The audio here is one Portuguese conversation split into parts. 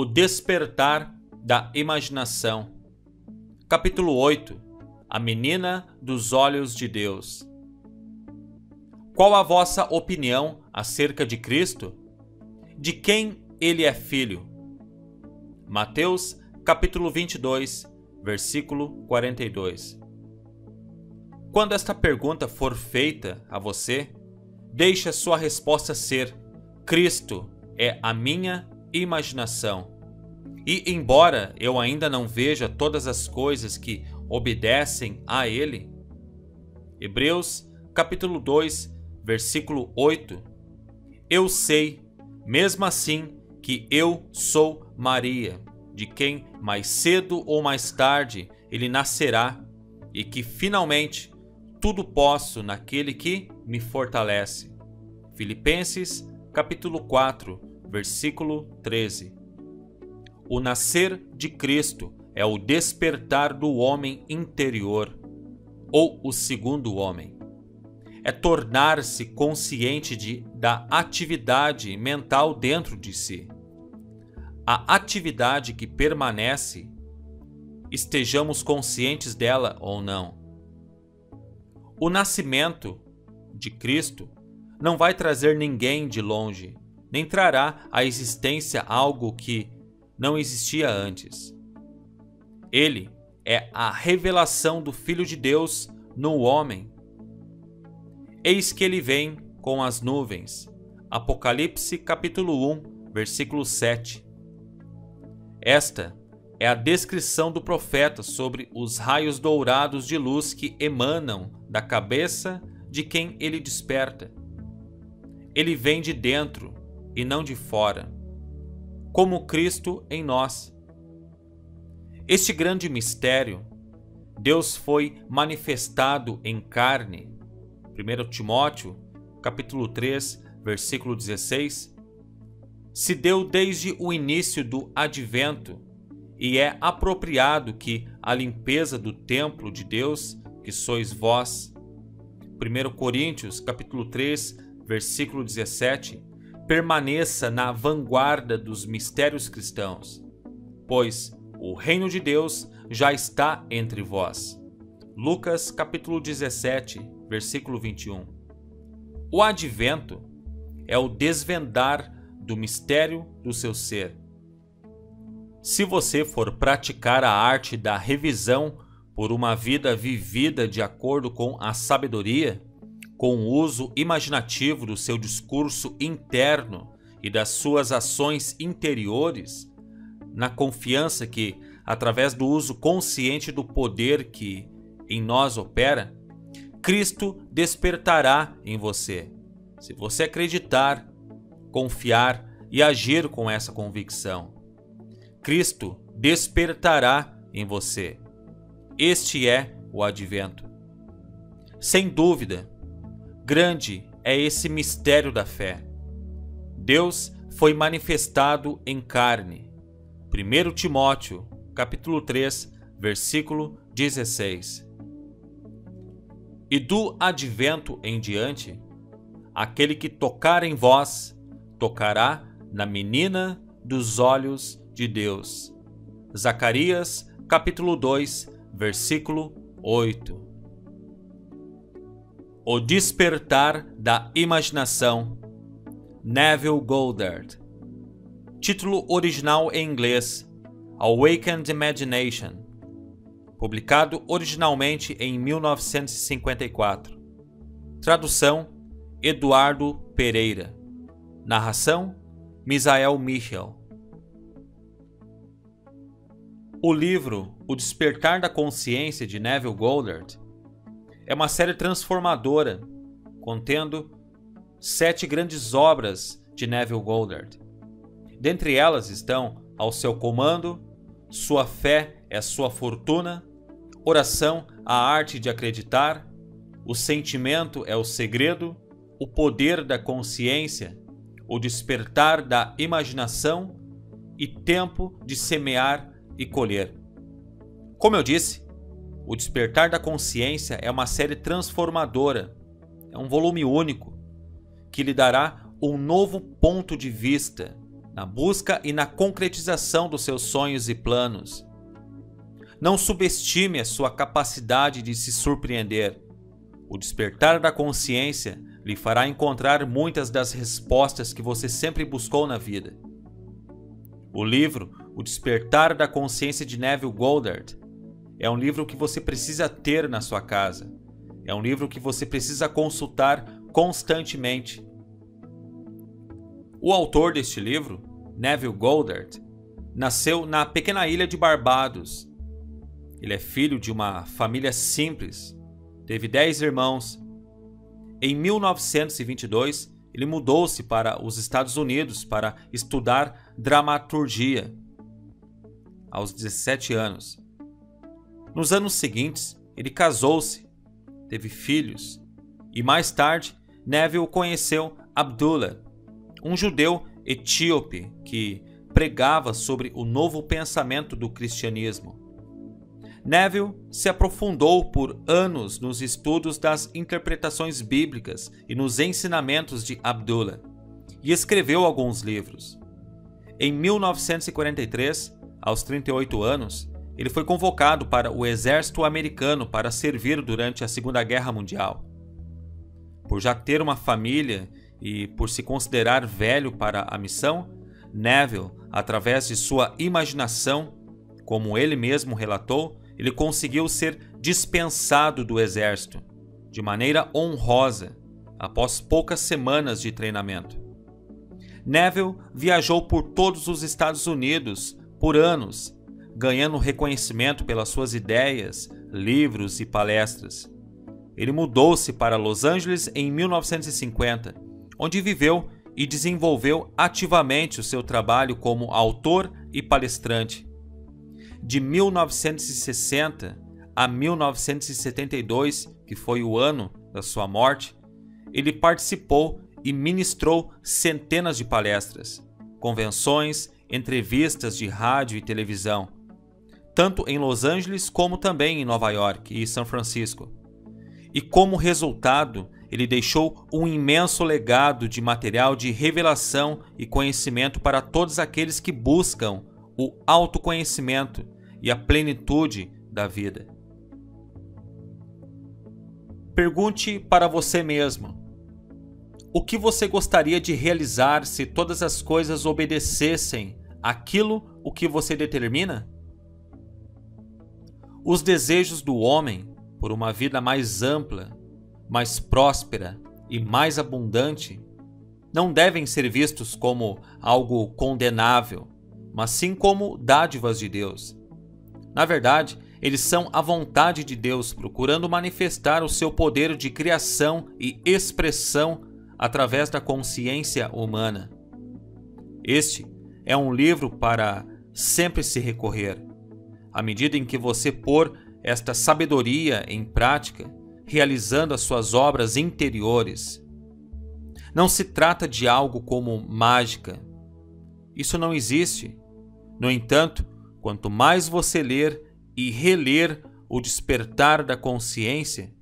O despertar da imaginação. Capítulo 8 A menina dos olhos de Deus. Qual a vossa opinião acerca de Cristo? De quem ele é filho? Mateus, capítulo 22, versículo 42. Quando esta pergunta for feita a você, deixe a sua resposta ser: Cristo é a minha imaginação. E embora eu ainda não veja todas as coisas que obedecem a ele, Hebreus capítulo 2, versículo 8, eu sei, mesmo assim, que eu sou Maria, de quem mais cedo ou mais tarde ele nascerá, e que finalmente tudo posso naquele que me fortalece. Filipenses capítulo 4, versículo 13. O nascer de Cristo é o despertar do homem interior, ou o segundo homem. É tornar-se consciente de, da atividade mental dentro de si. A atividade que permanece, estejamos conscientes dela ou não. O nascimento de Cristo não vai trazer ninguém de longe, nem trará à existência algo que não existia antes. Ele é a revelação do Filho de Deus no homem. Eis que ele vem com as nuvens. Apocalipse capítulo 1, versículo 7. Esta é a descrição do profeta sobre os raios dourados de luz que emanam da cabeça de quem ele desperta. Ele vem de dentro e não de fora como Cristo em nós. Este grande mistério, Deus foi manifestado em carne. 1 Timóteo, capítulo 3, versículo 16, se deu desde o início do advento e é apropriado que a limpeza do templo de Deus, que sois vós. 1 Coríntios, capítulo 3, versículo 17, permaneça na vanguarda dos mistérios cristãos, pois o reino de Deus já está entre vós. Lucas capítulo 17, versículo 21. O advento é o desvendar do mistério do seu ser. Se você for praticar a arte da revisão por uma vida vivida de acordo com a sabedoria, com o uso imaginativo do seu discurso interno e das suas ações interiores, na confiança que, através do uso consciente do poder que em nós opera, Cristo despertará em você. Se você acreditar, confiar e agir com essa convicção, Cristo despertará em você. Este é o advento. Sem dúvida, Grande é esse mistério da fé. Deus foi manifestado em carne. 1 Timóteo, capítulo 3, versículo 16. E do advento em diante, aquele que tocar em vós, tocará na menina dos olhos de Deus. Zacarias, capítulo 2, versículo 8. O Despertar da Imaginação, Neville Goddard. Título original em inglês: Awakened Imagination. Publicado originalmente em 1954. Tradução: Eduardo Pereira. Narração: Misael Michel. O livro O Despertar da Consciência de Neville Goddard é uma série transformadora, contendo sete grandes obras de Neville Goddard. Dentre elas estão Ao Seu Comando, Sua Fé é Sua Fortuna, Oração, a Arte de Acreditar, O Sentimento é o Segredo, O Poder da Consciência, O Despertar da Imaginação e Tempo de Semear e Colher. Como eu disse, o Despertar da Consciência é uma série transformadora, é um volume único que lhe dará um novo ponto de vista na busca e na concretização dos seus sonhos e planos. Não subestime a sua capacidade de se surpreender. O despertar da consciência lhe fará encontrar muitas das respostas que você sempre buscou na vida. O livro O Despertar da Consciência de Neville Goddard é um livro que você precisa ter na sua casa. É um livro que você precisa consultar constantemente. O autor deste livro, Neville Goddard, nasceu na pequena ilha de Barbados. Ele é filho de uma família simples, teve dez irmãos. Em 1922, ele mudou-se para os Estados Unidos para estudar dramaturgia. Aos 17 anos. Nos anos seguintes, ele casou-se, teve filhos e mais tarde Neville conheceu Abdullah, um judeu etíope que pregava sobre o novo pensamento do cristianismo. Neville se aprofundou por anos nos estudos das interpretações bíblicas e nos ensinamentos de Abdullah e escreveu alguns livros. Em 1943, aos 38 anos, ele foi convocado para o exército americano para servir durante a Segunda Guerra Mundial. Por já ter uma família e por se considerar velho para a missão, Neville, através de sua imaginação, como ele mesmo relatou, ele conseguiu ser dispensado do exército, de maneira honrosa, após poucas semanas de treinamento. Neville viajou por todos os Estados Unidos por anos, ganhando reconhecimento pelas suas ideias, livros e palestras. Ele mudou-se para Los Angeles em 1950, onde viveu e desenvolveu ativamente o seu trabalho como autor e palestrante. De 1960 a 1972, que foi o ano da sua morte, ele participou e ministrou centenas de palestras, convenções, entrevistas de rádio e televisão, tanto em Los Angeles como também em Nova York e São Francisco. E como resultado, ele deixou um imenso legado de material de revelação e conhecimento para todos aqueles que buscam o autoconhecimento e a plenitude da vida. Pergunte para você mesmo: o que você gostaria de realizar se todas as coisas obedecessem aquilo o que você determina? Os desejos do homem por uma vida mais ampla mais próspera e mais abundante, não devem ser vistos como algo condenável, mas sim como dádivas de Deus. Na verdade, eles são a vontade de Deus procurando manifestar o seu poder de criação e expressão através da consciência humana. Este é um livro para sempre se recorrer. À medida em que você pôr esta sabedoria em prática, realizando as suas obras interiores. Não se trata de algo como mágica. Isso não existe. No entanto, quanto mais você ler e reler o despertar da consciência,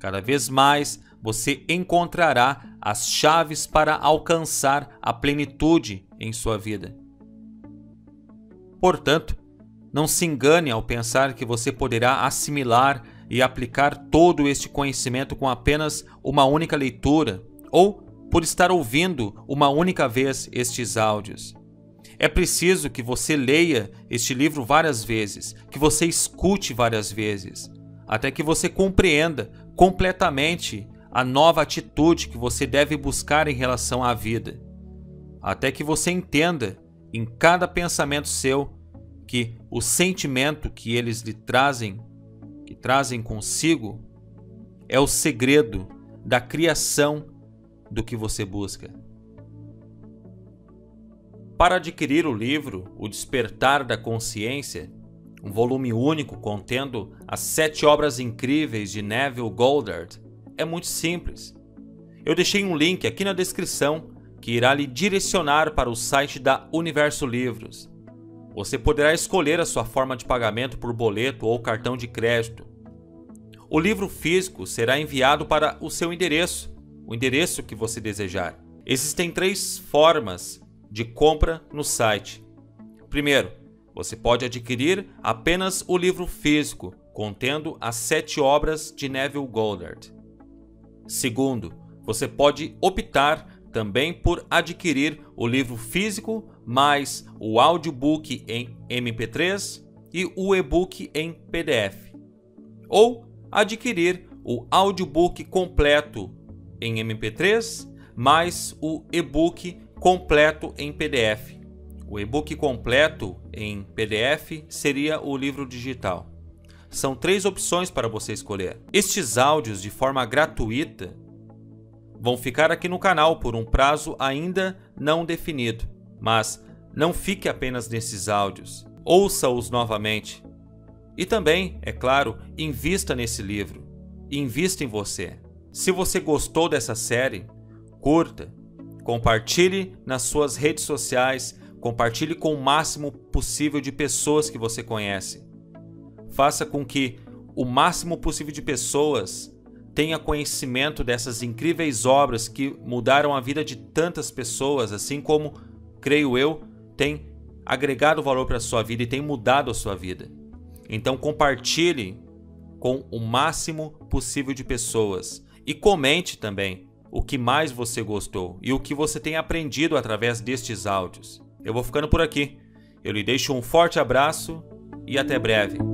cada vez mais você encontrará as chaves para alcançar a plenitude em sua vida. Portanto, não se engane ao pensar que você poderá assimilar e aplicar todo este conhecimento com apenas uma única leitura ou por estar ouvindo uma única vez estes áudios. É preciso que você leia este livro várias vezes, que você escute várias vezes, até que você compreenda completamente a nova atitude que você deve buscar em relação à vida. Até que você entenda em cada pensamento seu que o sentimento que eles lhe trazem que trazem consigo é o segredo da criação do que você busca. Para adquirir o livro O Despertar da Consciência, um volume único contendo as sete obras incríveis de Neville Goddard, é muito simples. Eu deixei um link aqui na descrição que irá lhe direcionar para o site da Universo Livros você poderá escolher a sua forma de pagamento por boleto ou cartão de crédito. O livro físico será enviado para o seu endereço, o endereço que você desejar. Existem três formas de compra no site. Primeiro, você pode adquirir apenas o livro físico, contendo as sete obras de Neville Goddard. Segundo, você pode optar também por adquirir o livro físico mais o audiobook em MP3 e o e-book em PDF. Ou adquirir o audiobook completo em MP3 mais o e-book completo em PDF. O e-book completo em PDF seria o livro digital. São três opções para você escolher. Estes áudios, de forma gratuita, vão ficar aqui no canal por um prazo ainda não definido. Mas não fique apenas nesses áudios, ouça-os novamente. E também, é claro, invista nesse livro. Invista em você. Se você gostou dessa série, curta, compartilhe nas suas redes sociais, compartilhe com o máximo possível de pessoas que você conhece. Faça com que o máximo possível de pessoas tenha conhecimento dessas incríveis obras que mudaram a vida de tantas pessoas, assim como, creio eu, tem agregado valor para a sua vida e tem mudado a sua vida. Então compartilhe com o máximo possível de pessoas e comente também o que mais você gostou e o que você tem aprendido através destes áudios. Eu vou ficando por aqui. Eu lhe deixo um forte abraço e até breve.